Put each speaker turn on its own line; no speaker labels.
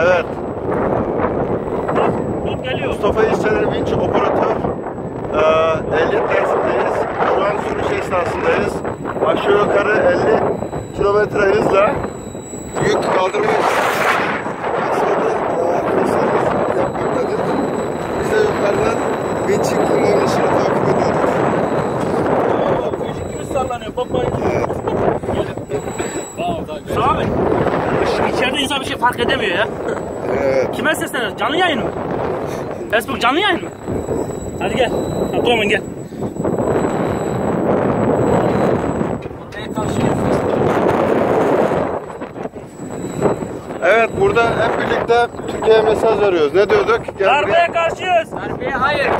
Evet.
Geliyor.
Mustafa İşçiler Vinç operatör. Ee, ehliyet dersindeyiz. Şu an sürüş esnasındayız. Aşağı yukarı 50 kilometre hızla yük kaldırmaya Aksaray'da e, yapmaktadır. Biz de yukarıdan vinçin kullanılışını takip ediyoruz.
Çocuk gibi sallanıyor baba.
Tamam
İçeride insan bir şey fark edemiyor ya.
Evet.
Kime sesleniyorsun? Canlı yayın mı? Facebook canlı yayın mı? Hadi gel. Abdurrahman gel.
Evet burada hep birlikte Türkiye'ye mesaj veriyoruz. Ne diyorduk? Gel.
Darbeye karşıyız. Darbeye hayır.